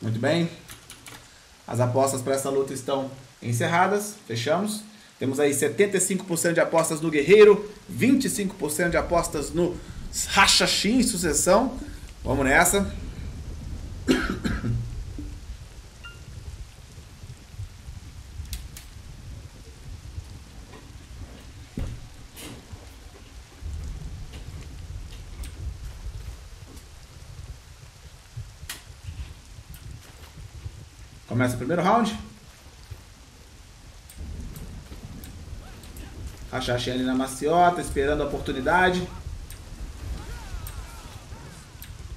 Muito bem. As apostas para essa luta estão encerradas. Fechamos. Temos aí 75% de apostas no Guerreiro, 25% de apostas no Rachachim em sucessão. Vamos nessa. Começa o primeiro round. Rachachi ali na maciota, esperando a oportunidade.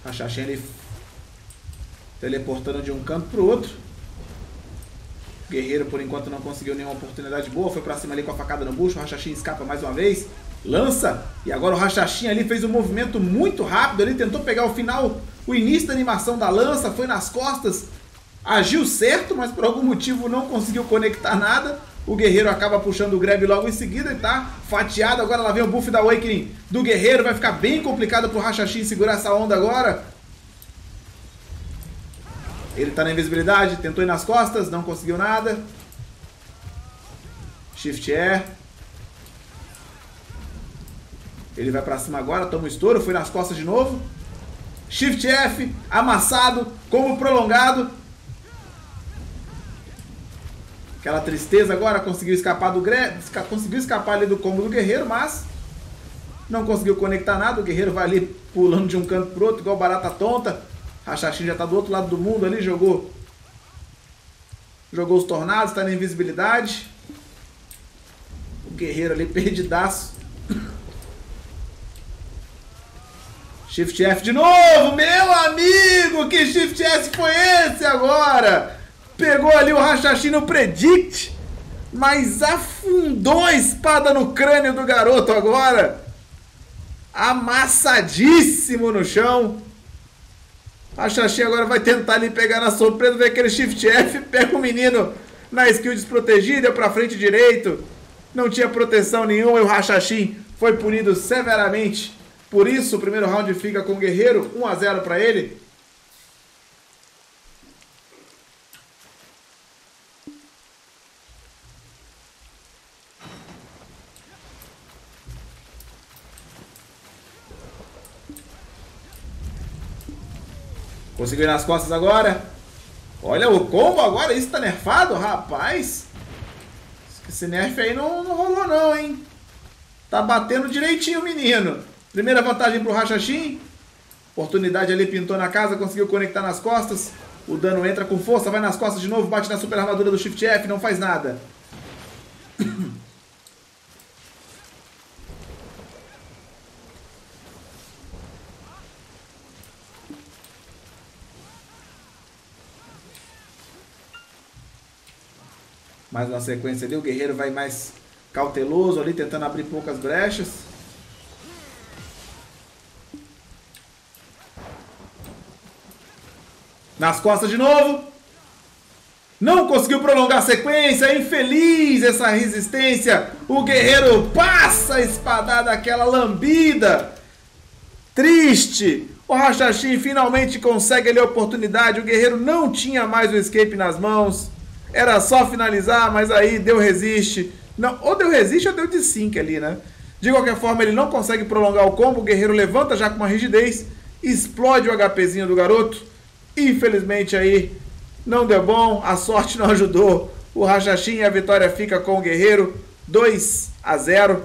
Rachachi ali teleportando de um canto para o outro. Guerreiro, por enquanto, não conseguiu nenhuma oportunidade boa. Foi para cima ali com a facada no bucho. O Rachachin escapa mais uma vez. Lança. E agora o Rachachin ali fez um movimento muito rápido. Ele tentou pegar o final, o início da animação da lança. Foi nas costas agiu certo, mas por algum motivo não conseguiu conectar nada. O Guerreiro acaba puxando o grab logo em seguida e tá fatiado. Agora lá vem o buff da Awakening do Guerreiro. Vai ficar bem complicado pro Hashashin segurar essa onda agora. Ele tá na invisibilidade, tentou ir nas costas, não conseguiu nada. Shift Air. Ele vai pra cima agora, toma o estouro, foi nas costas de novo. Shift F, amassado, como prolongado. Aquela tristeza agora, conseguiu escapar do conseguiu escapar ali do combo do guerreiro, mas não conseguiu conectar nada. O guerreiro vai ali pulando de um canto pro outro, igual barata tonta. Rachachim já tá do outro lado do mundo ali, jogou jogou os tornados, está na invisibilidade. O guerreiro ali perdidaço. Shift F de novo, meu amigo, que Shift F foi esse agora? Pegou ali o Rachachim no Predict, mas afundou a espada no crânio do garoto agora. Amassadíssimo no chão. Rachachim agora vai tentar ali pegar na surpresa, ver aquele Shift F, pega o menino na skill desprotegida, para frente direito. Não tinha proteção nenhuma e o Rachachim foi punido severamente. Por isso, o primeiro round fica com o Guerreiro, 1 a 0 para ele. Conseguiu ir nas costas agora. Olha o combo agora, isso tá nerfado, rapaz. Esse nerf aí não, não rolou não, hein. Tá batendo direitinho o menino. Primeira vantagem pro Rachachim. Oportunidade ali, pintou na casa, conseguiu conectar nas costas. O dano entra com força, vai nas costas de novo, bate na super armadura do Shift F, não faz nada. Mais uma sequência ali. O guerreiro vai mais cauteloso ali, tentando abrir poucas brechas. Nas costas de novo. Não conseguiu prolongar a sequência. Infeliz essa resistência. O guerreiro passa a espadada, aquela lambida. Triste. O Rachachim finalmente consegue ali a oportunidade. O guerreiro não tinha mais o escape nas mãos. Era só finalizar, mas aí deu resiste. Não, ou deu resiste ou deu de sync ali, né? De qualquer forma, ele não consegue prolongar o combo. O guerreiro levanta já com uma rigidez. Explode o HPzinho do garoto. Infelizmente aí não deu bom. A sorte não ajudou. O Rachachim e a vitória fica com o guerreiro. 2 a 0.